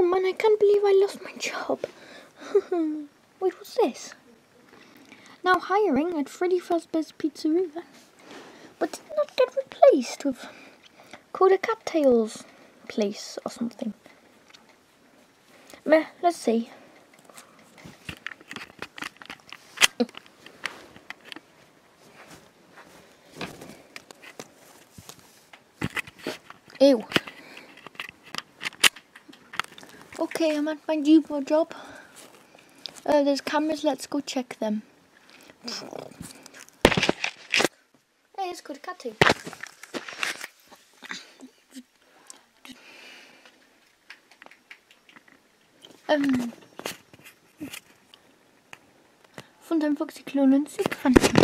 Oh man, I can't believe I lost my job. Wait, what's this? Now hiring at Freddy Fazbear's Pizzeria. But did not get replaced with Coda Cattail's place or something. Meh, let's see. Ew. Okay, I might find you a job. Uh, there's cameras, let's go check them. Hey, it's good cat too. Um. Von deinem Foxy-Klonen zu kannten.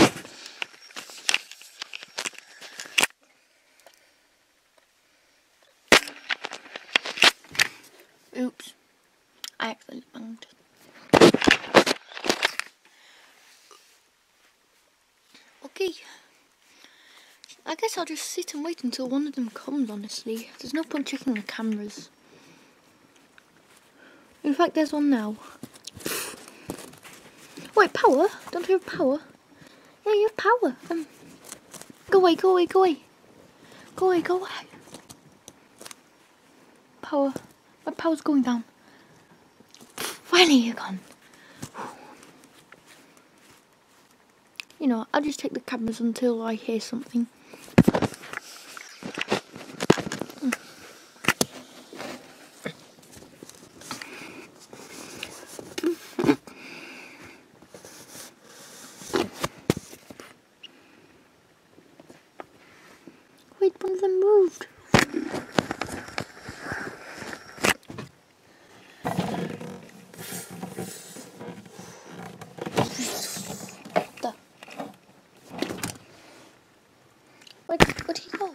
Oops. I accidentally banged. Okay. I guess I'll just sit and wait until one of them comes, honestly. There's no point checking the cameras. In fact, there's one now. Wait, power? Don't you have power? Yeah, you have power. Um, go away, go away, go away. Go away, go away. Power. My power's going down. Finally, you're gone. You know, I'll just take the cameras until I hear something. Wait, one of them moved. There. Where did, where did he go?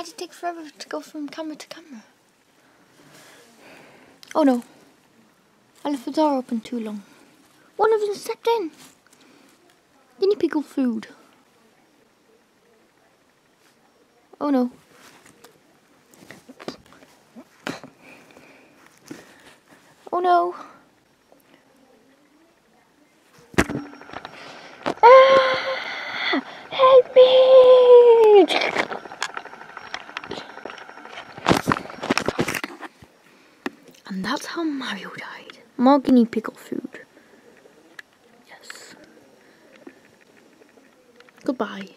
Why did it take forever to go from camera to camera? Oh no. I left the door open too long. One of them stepped in. Guinea pig food. Oh no. Oh no. Ah! Help me! And that's how Mario died. More guinea pickle food. Yes. Goodbye.